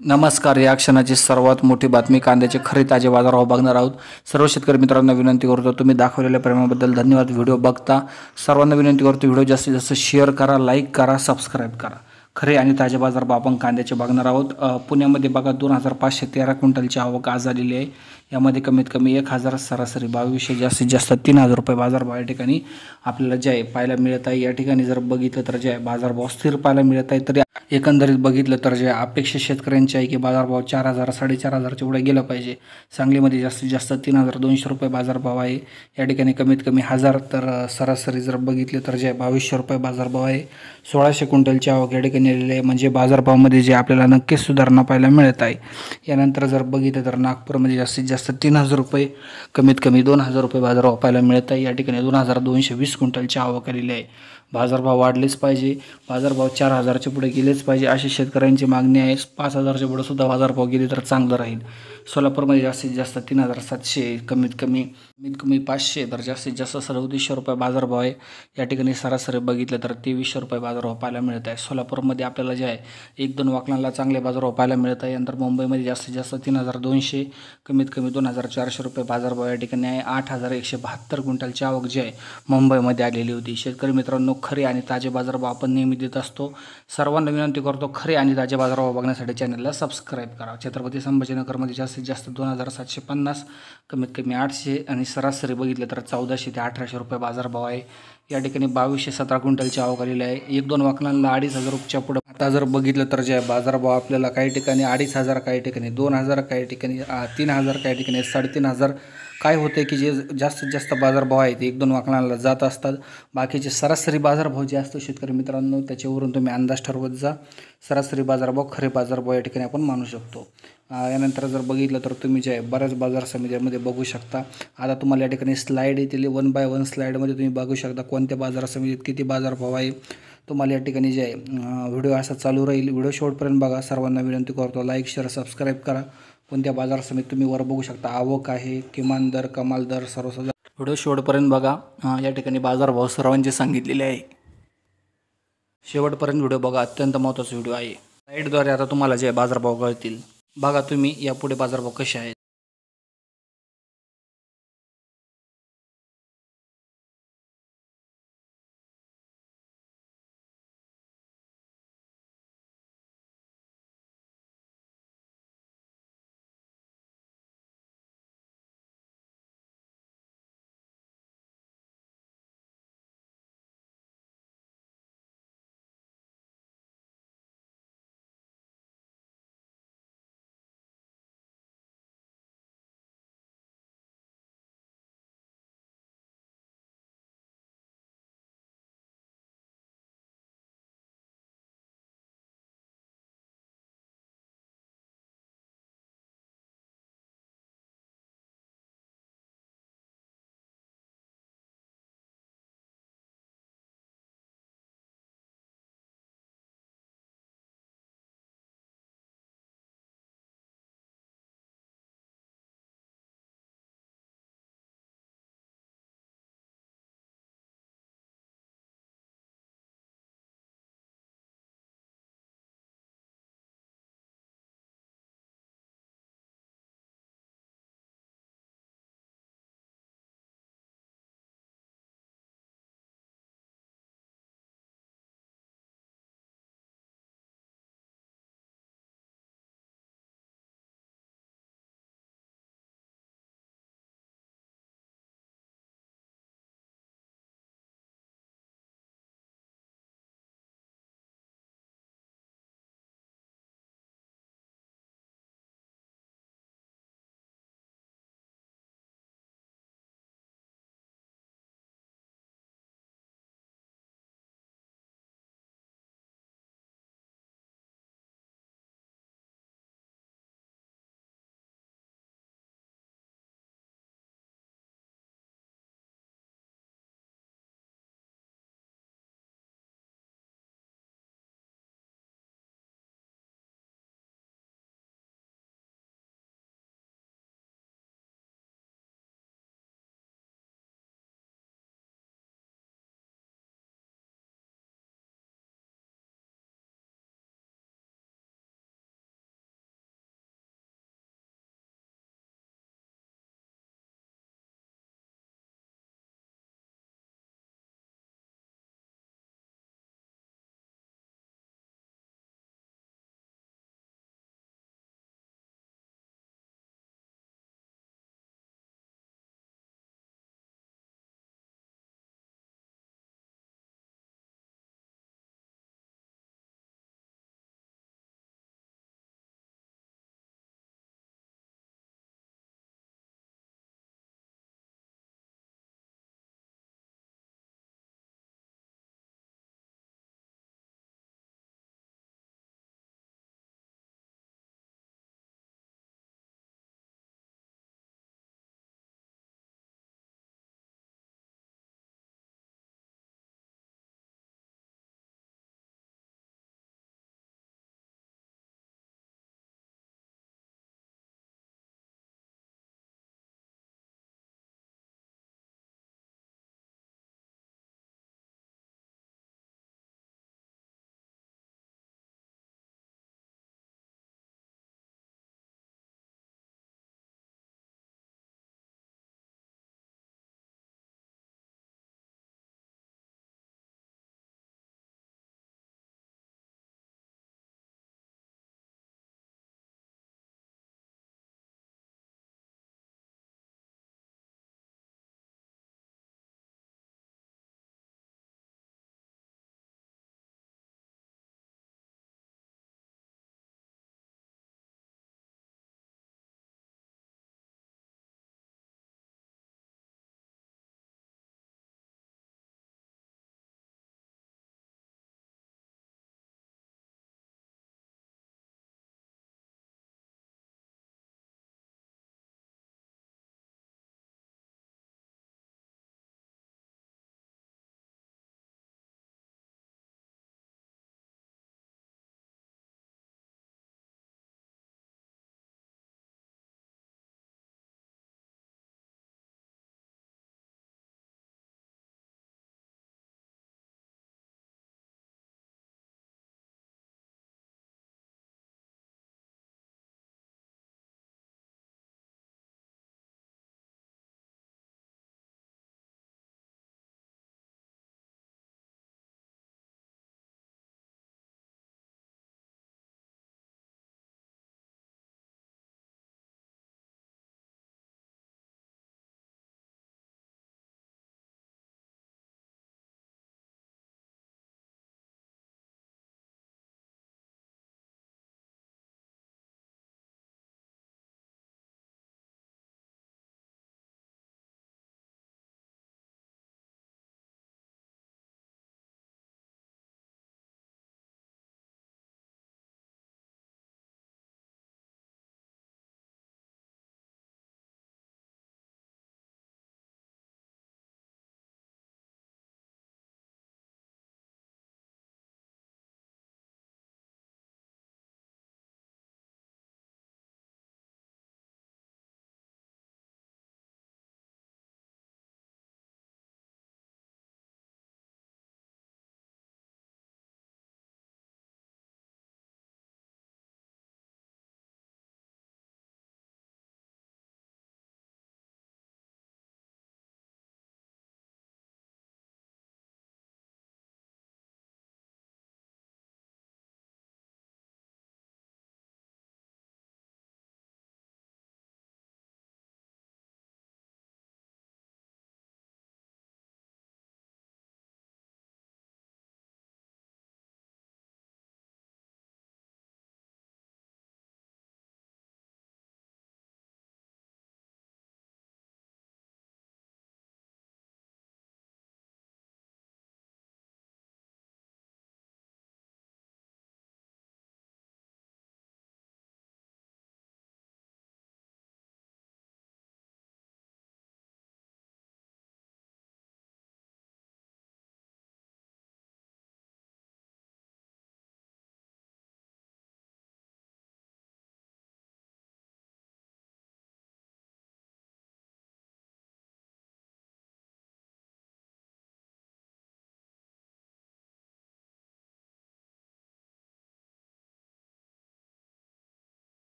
नमस्कार. या क्षणाची सर्वात मोठी बातमी कांद्याचे खरे ताजे बाजारभाव बघणार आहोत. सर्व शेतकरी मित्रांना विनंती करतो तुम्ही दाखवलेल्या प्रेमाबद्दल धन्यवाद. व्हिडिओ बघता सर्वांना विनंती करतो व्हिडिओ जास्तीत जास्त शेअर करा लाईक करा सबस्क्राईब करा. खरे आणि ताजे बाजारभाव आपण कांद्याचे बघणार आहोत. पुण्यामध्ये बघा दोन हजार पाचशे तेरा क्विंटलची आवक आज आलेली आहे. यामध्ये कमीत कमी एक हजार सरासरी बावीसशे जास्तीत जास्त तीन हजार रुपये बाजारभाव या ठिकाणी आपल्याला जे आहे पाहायला मिळत आहे. या ठिकाणी जर बघितलं तर जे आहे बाजारभाव स्थिर पाहायला मिळत आहे. तरी एकंदरीत बघितलं तर जे अपेक्षित शेतकऱ्यांची आहे की बाजारभाव चार हजार साडेचार हजारच्या पुढे गेला पाहिजे. सांगलीमध्ये जास्तीत जास्त तीन हजार दोनशे रुपये बाजारभाव आहे. या ठिकाणी कमीत कमी हजार तर सरासरी जर बघितले तर जे आहे बावीसशे रुपये बाजारभाव आहे. सोळाशे क्विंटलची आवक या ठिकाणी आलेली आहे. म्हणजे बाजारभावामध्ये जे आपल्याला नक्कीच सुधारणा पाहायला मिळत आहे. यानंतर जर बघितलं तर नागपूरमध्ये जास्तीत जास्त तीन हजार रुपये कमीत कमी दोन हजार रुपये बाजार पाहायला मिळत आहे. या ठिकाणी दोन हजार दोनशे वीस क्विंटलची आवक आलेली आहे. बाजारभाव वाढलेच पाहिजे. बाजारभाव चार हजारच्या पुढे गेलेच पाहिजे. अशी शेतकऱ्यांची मागणी आहे. पाच हजारच्या पुढे सुद्धा बाजारभाव गेले तर चांगलं राहील. सोलापूरमध्ये जास्तीत जास्त तीन हजार सातशे कमीत कमी कमीत कमी पाचशे तर जास्तीत जास्त सदोतीसशे रुपये बाजारभाव आहे. या ठिकाणी सरासरी बघितलं तर तेवीसशे रुपये बाजारभाव पाहायला मिळत आहे. सोलापूरमध्ये आपल्याला जे आहे एक दोन वाकलांना चांगले बाजारभाव पाहायला मिळत आहे. नंतर मुंबईमध्ये जास्तीत जास्त तीन हजार दोनशे कमीत कमी दोन हजार चारशे रुपये बाजारभाव या ठिकाणी आहे. आठ हजार एकशे बहात्तर क्विंटलची आवक जी आहे मुंबईमध्ये आलेली होती. शेतकरी मित्रांनो खरे आणि ताजे बाजारभाव आपण नेहमी देत असतो. सर्वांना विनंती करतो खरे आणि ताजे बाजारभाव बघण्यासाठी चॅनलला सबस्क्राईब करा. छत्रपती संभाजीनगरमध्ये जास्तीत जास्त दोन हजार सातशे पन्नास कमीत कमी आठशे आणि सरासरी बघितलं तर चौदाशे ते अठराशे रुपये बाजारभाव आहे. या ठिकाणी बावीसशे सतरा क्विंटलची आवक आलेली आहे. एक दोन वाकलांना अडीच हजार रुपयाच्या पुढं. आता जर बघितलं तर जे बाजारभाव आपल्याला काही ठिकाणी अडीच हजार काही ठिकाणी दोन हजार काही ठिकाणी तीन हजार काही ठिकाणी साडेतीन हजार काय होते की जे जास्तीत जास्त बाजारभाव आहे ते एक दोन वाकणाला जात असतात. बाकीचे सरासरी बाजारभाव जे असतो शेतकरी मित्रांनो त्याच्यावरून तुम्ही अंदाज ठरवत जा. सरासरी बाजारभाव खरे बाजारभाव या ठिकाणी आपण मानू शकतो. यानंतर जर बघितलं तर तुम्ही जे आहे बऱ्याच बाजार समित्यामध्ये बघू शकता. आता तुम्हाला या ठिकाणी स्लाईड येतील. वन बाय वन स्लाईडमध्ये तुम्ही बघू शकता कोणत्या बाजार समितीत किती बाजारभाव आहे. तुम्हाला या ठिकाणी जे आहे व्हिडिओ असा चालू राहील. व्हिडिओ शेवटपर्यंत बघा. सर्वांना विनंती करतो लाईक शेअर सबस्क्राईब करा. कोणत्या बाजार समितीत तुम्ही वर बघू शकता? आवक आहे किमान दर कमाल दर सर्वसाधारण. व्हिडिओ शेवटपर्यंत बघा. या ठिकाणी बाजारभाव सर्वांचे सांगितलेले आहे. शेवटपर्यंत व्हिडिओ बघा. अत्यंत महत्त्वाचा व्हिडिओ आहे. साईटद्वारे आता तुम्हाला जे बाजारभाव कळतील बघा तुम्ही यापुढे बाजारभाव कसे आहेत.